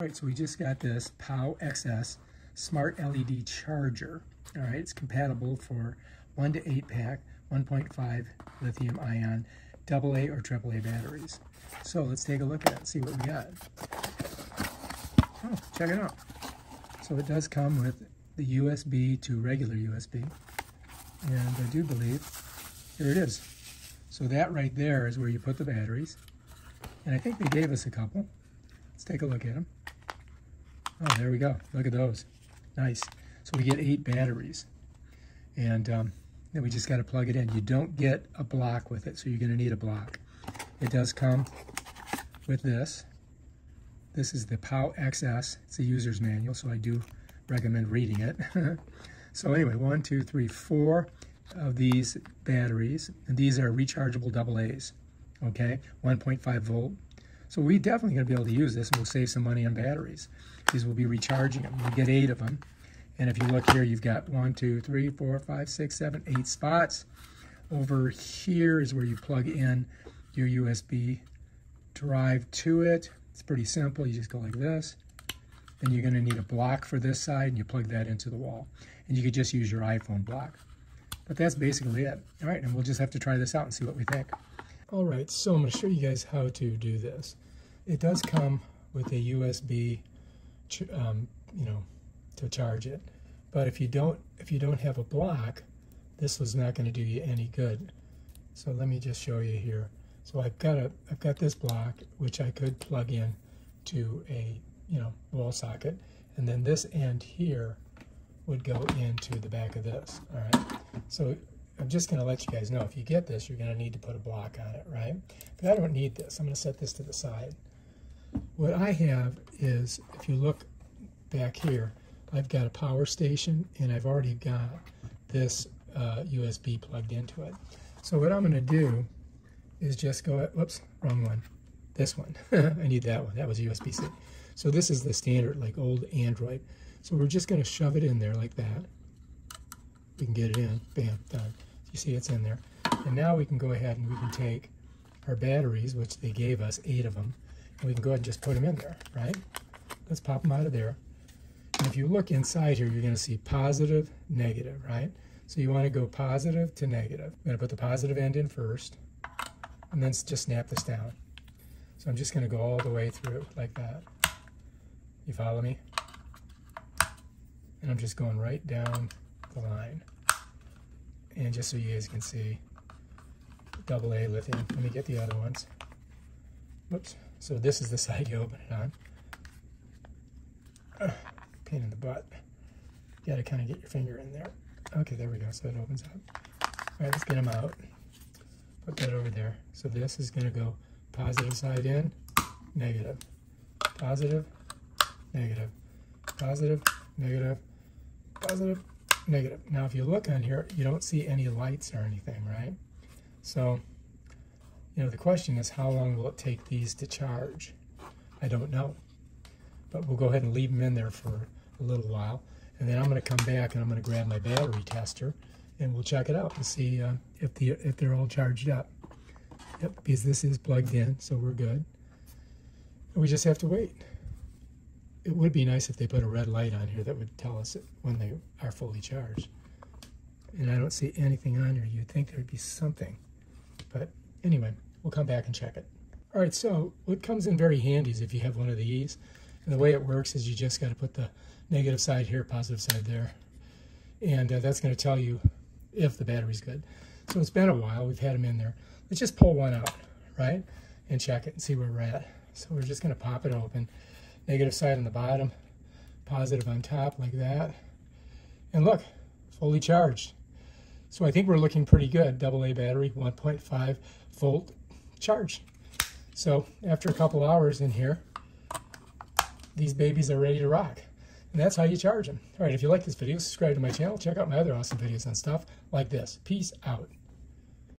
All right, so we just got this POW XS Smart LED Charger. All right, it's compatible for 1 to 8 pack, 1.5 lithium ion, AA or AAA batteries. So let's take a look at it and see what we got. Oh, check it out. So it does come with the USB to regular USB. And I do believe, here it is. So that right there is where you put the batteries. And I think they gave us a couple. Let's take a look at them. Oh, there we go. Look at those. Nice. So we get eight batteries. And um, then we just got to plug it in. You don't get a block with it, so you're going to need a block. It does come with this. This is the POW XS. It's a user's manual, so I do recommend reading it. so anyway, one, two, three, four of these batteries. And these are rechargeable double A's, okay? 1.5 volt. So we definitely going to be able to use this and we'll save some money on batteries. These will be recharging them. We get eight of them. And if you look here, you've got one, two, three, four, five, six, seven, eight spots. Over here is where you plug in your USB drive to it. It's pretty simple. You just go like this. Then you're going to need a block for this side, and you plug that into the wall. And you could just use your iPhone block. But that's basically it. All right, and we'll just have to try this out and see what we think. All right, so I'm going to show you guys how to do this. It does come with a USB, um, you know, to charge it. But if you don't, if you don't have a block, this was not going to do you any good. So let me just show you here. So I've got a, I've got this block which I could plug in to a, you know, wall socket, and then this end here would go into the back of this. All right. So I'm just going to let you guys know if you get this, you're going to need to put a block on it, right? But I don't need this. I'm going to set this to the side. What I have is, if you look back here, I've got a power station and I've already got this uh, USB plugged into it. So what I'm going to do is just go, at, whoops, wrong one. This one. I need that one. That was USB-C. So this is the standard, like old Android. So we're just going to shove it in there like that. We can get it in. Bam, done. You see it's in there. And now we can go ahead and we can take our batteries, which they gave us, eight of them, we can go ahead and just put them in there, right? Let's pop them out of there. And if you look inside here, you're going to see positive, negative, right? So you want to go positive to negative. I'm going to put the positive end in first and then just snap this down. So I'm just going to go all the way through like that. You follow me? And I'm just going right down the line. And just so you guys can see, double A lithium. Let me get the other ones. Whoops. So this is the side you open it on. Uh, pain in the butt. You gotta kind of get your finger in there. Okay, there we go. So it opens up. All right, let's get them out put that over there. So this is to go positive side in, negative, positive, negative, positive, negative, positive, negative. Now if you look on here, you don't see any lights or anything, right? So, you know, the question is how long will it take these to charge? I don't know. But we'll go ahead and leave them in there for a little while. And then I'm going to come back and I'm going to grab my battery tester and we'll check it out and see uh, if the if they're all charged up. Yep, because this is plugged in, so we're good. And we just have to wait. It would be nice if they put a red light on here that would tell us when they are fully charged. And I don't see anything on here. You'd think there'd be something. But anyway, we'll come back and check it. All right, so what comes in very handy is if you have one of these. And the way it works is you just got to put the negative side here, positive side there. And uh, that's going to tell you if the battery's good. So it's been a while. We've had them in there. Let's just pull one out, right? And check it and see where we're at. So we're just going to pop it open. Negative side on the bottom, positive on top like that. And look, fully charged. So I think we're looking pretty good. Double A battery, 1.5 volt charge. So after a couple hours in here, these babies are ready to rock. And that's how you charge them. All right, if you like this video, subscribe to my channel. Check out my other awesome videos on stuff like this. Peace out.